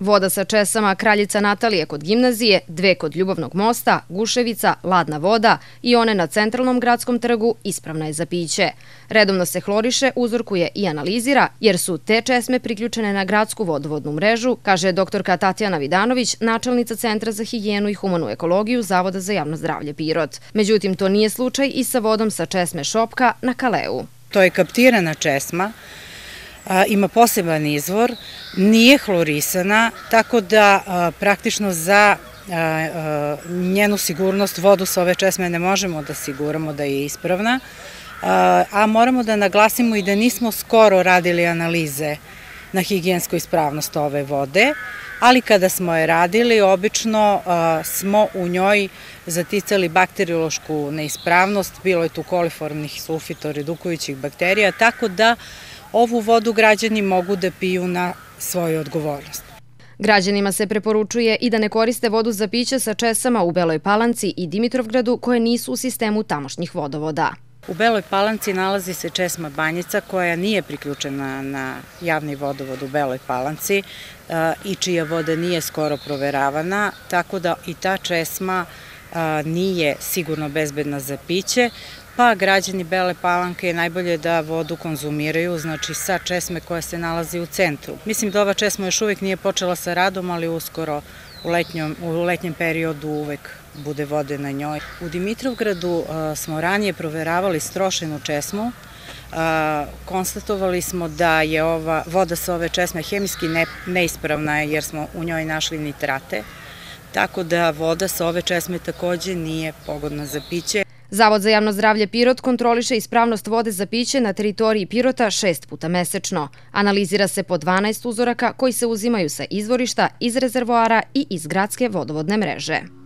Voda sa česama Kraljica Natalije kod gimnazije, dve kod Ljubavnog mosta, Guševica, Ladna voda i one na centralnom gradskom trgu ispravna je za piće. Redovno se hloriše, uzorkuje i analizira, jer su te česme priključene na gradsku vodovodnu mrežu, kaže doktorka Tatjana Vidanović, načelnica Centra za higijenu i humanu ekologiju Zavoda za javno zdravlje Pirot. Međutim, to nije slučaj i sa vodom sa česme Šopka na Kaleu. To je kaptirana česma ima poseban izvor, nije hlorisana, tako da praktično za njenu sigurnost vodu sa ove česme ne možemo da siguramo da je ispravna, a moramo da naglasimo i da nismo skoro radili analize na higijensku ispravnost ove vode, ali kada smo je radili, obično smo u njoj zaticali bakteriološku neispravnost, bilo je tu koliformnih sulfito-redukujućih bakterija, tako da ovu vodu građani mogu da piju na svoju odgovornost. Građanima se preporučuje i da ne koriste vodu za piće sa česama u Beloj Palanci i Dimitrovgradu koje nisu u sistemu tamošnjih vodovoda. U Beloj Palanci nalazi se česma Banjica koja nije priključena na javni vodovod u Beloj Palanci e, i čija voda nije skoro proveravana, tako da i ta česma e, nije sigurno bezbedna za piće, pa građani Bele Palanke je najbolje da vodu konzumiraju, znači sa česme koja se nalazi u centru. Mislim da ova česma još uvek nije počela sa radom, ali uskoro u, letnjom, u letnjem periodu uvek bude vode na njoj. U Dimitrovgradu smo ranije proveravali strošenu česmu, konstatovali smo da je ova voda sa ove česme hemijski neispravna jer smo u njoj našli nitrate, tako da voda sa ove česme takođe nije pogodna za piće. Zavod za javno zdravlje Pirot kontroliše ispravnost vode za piće na teritoriji Pirota šest puta mesečno. Analizira se po 12 uzoraka koji se uzimaju sa izvorišta, iz rezervoara i iz gradske vodovodne mreže.